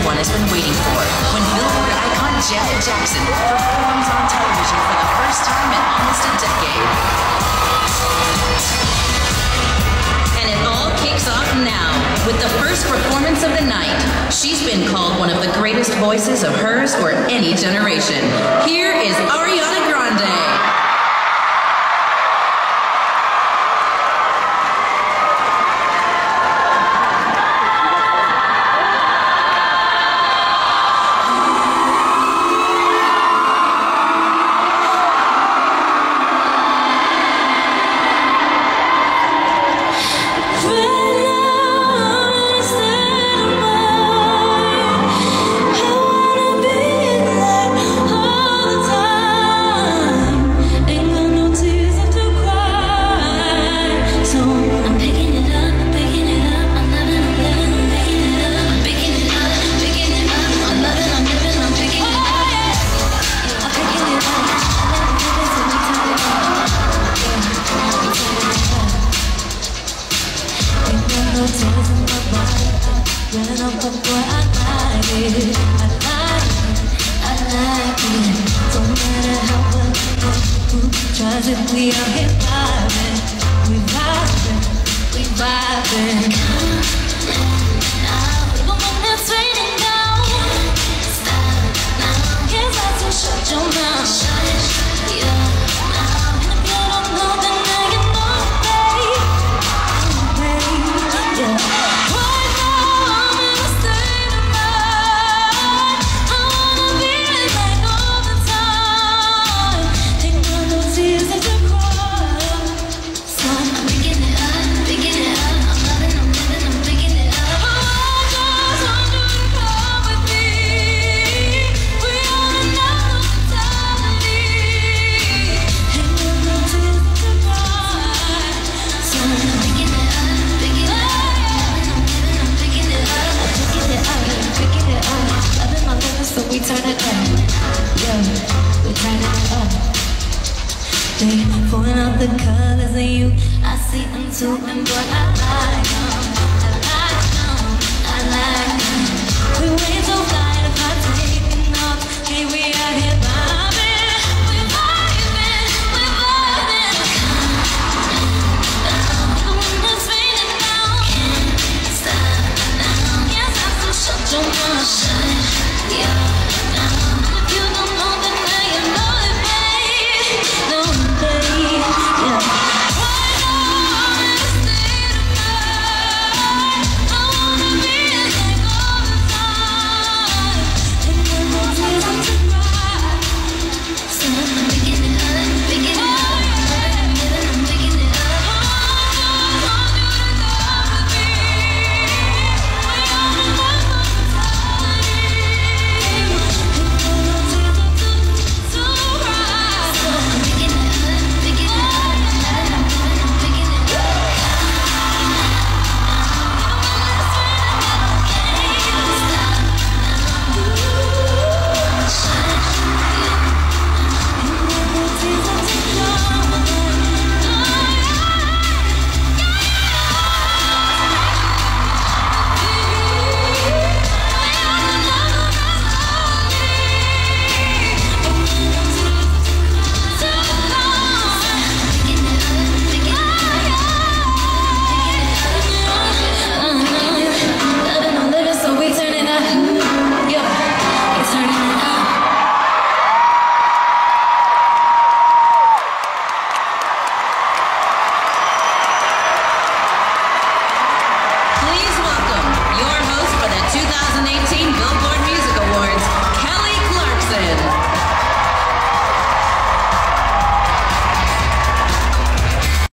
everyone has been waiting for when Billboard icon Janet Jackson performs on television for the first time in almost a decade. And it all kicks off now with the first performance of the night. She's been called one of the greatest voices of hers or any generation. Here is Ariana Grande. It, I like it, I like it I'm gonna help us try it. we are vibing, we vibing, we vibing. Even when They pulling out the colors of you. I see them too, and boy, I. I like